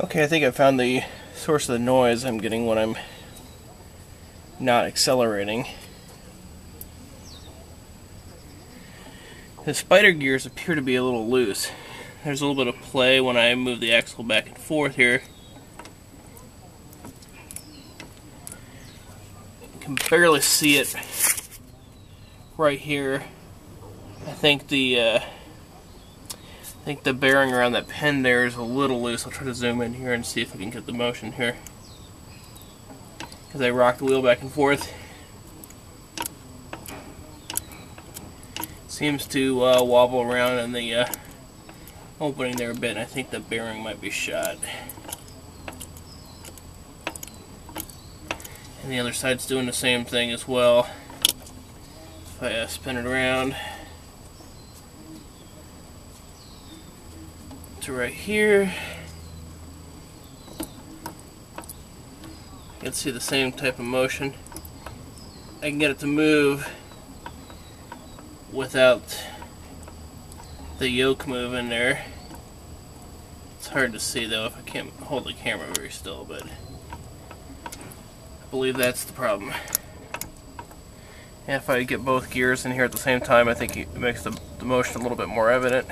Okay, I think I found the source of the noise I'm getting when I'm not accelerating. The spider gears appear to be a little loose. There's a little bit of play when I move the axle back and forth here. You can barely see it right here. I think the uh, I think the bearing around that pin there is a little loose. I'll try to zoom in here and see if I can get the motion here. As I rock the wheel back and forth. Seems to uh, wobble around in the uh, opening there a bit, and I think the bearing might be shot. And the other side's doing the same thing as well. If I uh, spin it around. To right here. You can see the same type of motion. I can get it to move without the yoke moving there. It's hard to see though if I can't hold the camera very still, but I believe that's the problem. And if I get both gears in here at the same time, I think it makes the, the motion a little bit more evident.